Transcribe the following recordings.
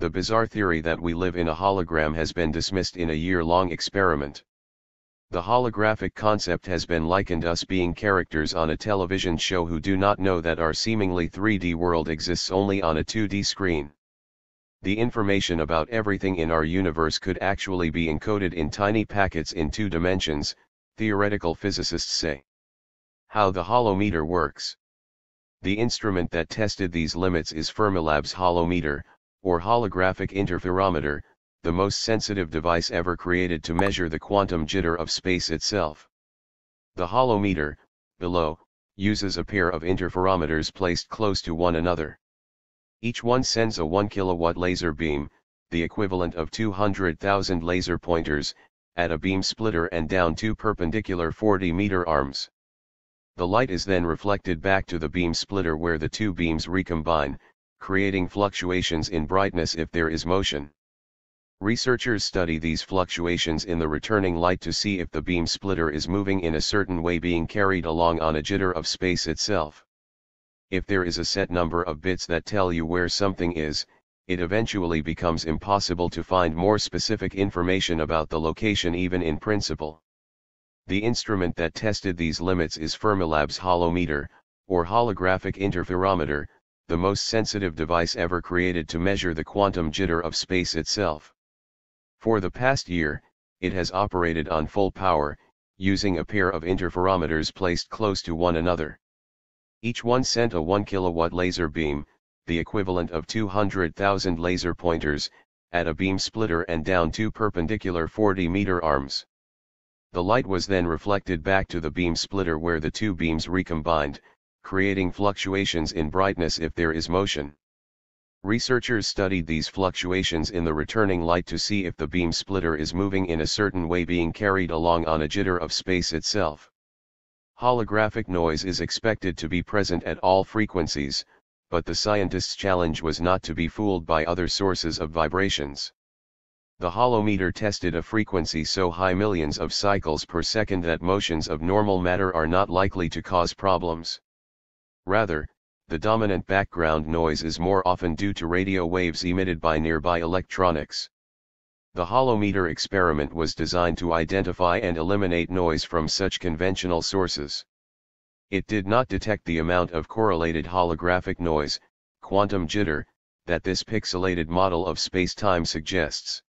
The bizarre theory that we live in a hologram has been dismissed in a year-long experiment. The holographic concept has been likened us being characters on a television show who do not know that our seemingly 3D world exists only on a 2D screen. The information about everything in our universe could actually be encoded in tiny packets in two dimensions, theoretical physicists say. How the holometer works. The instrument that tested these limits is Fermilab's holometer, or holographic interferometer, the most sensitive device ever created to measure the quantum jitter of space itself. The holometer, below, uses a pair of interferometers placed close to one another. Each one sends a 1 kilowatt laser beam, the equivalent of 200,000 laser pointers, at a beam splitter and down two perpendicular 40 meter arms. The light is then reflected back to the beam splitter where the two beams recombine, creating fluctuations in brightness if there is motion. Researchers study these fluctuations in the returning light to see if the beam splitter is moving in a certain way being carried along on a jitter of space itself. If there is a set number of bits that tell you where something is, it eventually becomes impossible to find more specific information about the location even in principle. The instrument that tested these limits is Fermilab's holometer, or holographic interferometer, the most sensitive device ever created to measure the quantum jitter of space itself. For the past year, it has operated on full power, using a pair of interferometers placed close to one another. Each one sent a 1 kilowatt laser beam, the equivalent of 200,000 laser pointers, at a beam splitter and down two perpendicular 40 meter arms. The light was then reflected back to the beam splitter where the two beams recombined, creating fluctuations in brightness if there is motion. Researchers studied these fluctuations in the returning light to see if the beam splitter is moving in a certain way being carried along on a jitter of space itself. Holographic noise is expected to be present at all frequencies, but the scientists' challenge was not to be fooled by other sources of vibrations. The holometer tested a frequency so high millions of cycles per second that motions of normal matter are not likely to cause problems. Rather, the dominant background noise is more often due to radio waves emitted by nearby electronics. The holometer experiment was designed to identify and eliminate noise from such conventional sources. It did not detect the amount of correlated holographic noise, quantum jitter, that this pixelated model of space-time suggests.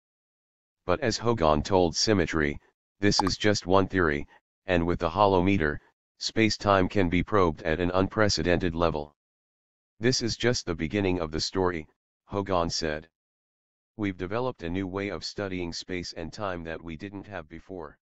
But as Hogan told Symmetry, this is just one theory, and with the holometer, space-time can be probed at an unprecedented level. This is just the beginning of the story, Hogan said. We've developed a new way of studying space and time that we didn't have before.